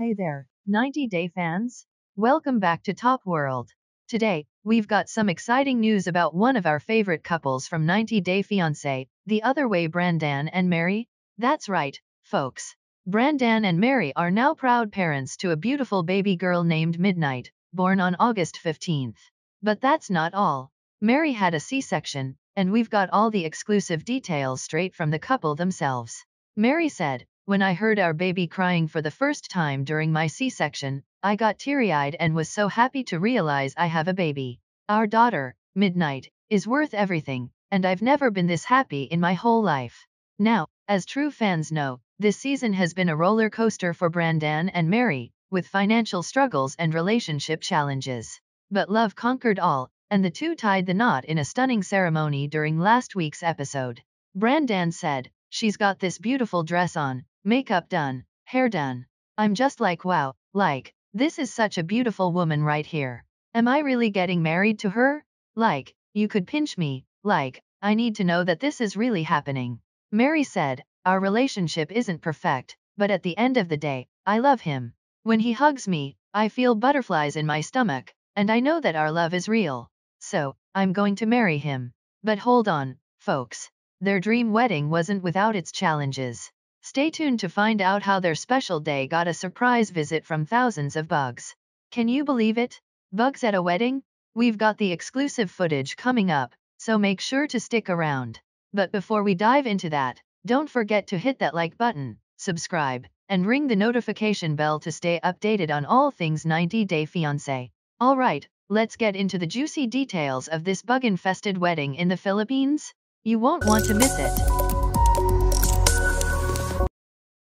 Hey there, 90 Day fans! Welcome back to Top World. Today, we've got some exciting news about one of our favorite couples from 90 Day Fiancé, the other way Brandan and Mary. That's right, folks. Brandan and Mary are now proud parents to a beautiful baby girl named Midnight, born on August 15th. But that's not all. Mary had a C-section, and we've got all the exclusive details straight from the couple themselves. Mary said, when I heard our baby crying for the first time during my C-section, I got teary-eyed and was so happy to realize I have a baby. Our daughter, Midnight, is worth everything, and I've never been this happy in my whole life. Now, as true fans know, this season has been a roller coaster for Brandan and Mary, with financial struggles and relationship challenges. But love conquered all, and the two tied the knot in a stunning ceremony during last week's episode. Brandan said, She's got this beautiful dress on, makeup done, hair done. I'm just like wow, like, this is such a beautiful woman right here. Am I really getting married to her? Like, you could pinch me, like, I need to know that this is really happening. Mary said, Our relationship isn't perfect, but at the end of the day, I love him. When he hugs me, I feel butterflies in my stomach, and I know that our love is real. So, I'm going to marry him. But hold on, folks. Their dream wedding wasn't without its challenges. Stay tuned to find out how their special day got a surprise visit from thousands of bugs. Can you believe it? Bugs at a wedding? We've got the exclusive footage coming up, so make sure to stick around. But before we dive into that, don't forget to hit that like button, subscribe, and ring the notification bell to stay updated on all things 90 Day Fiancé. Alright, let's get into the juicy details of this bug-infested wedding in the Philippines. You won't want to miss it.